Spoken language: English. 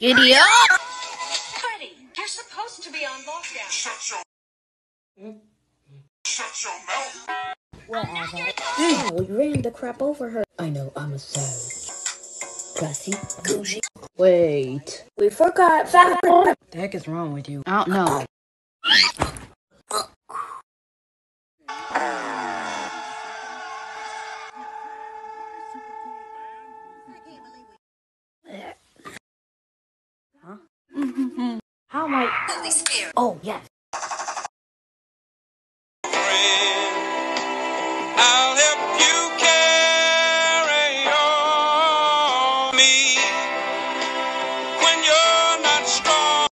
Giddy up! Freddy, you're supposed to be on lockdown. Shut your. Shut your mouth. Oh, you ran the crap over her. I know, I'm a savage. Classy, bougie. Wait. We forgot fat. The heck is wrong with you? I don't know. How am I? Holy Spirit. Oh, yes. I'll help you carry on me.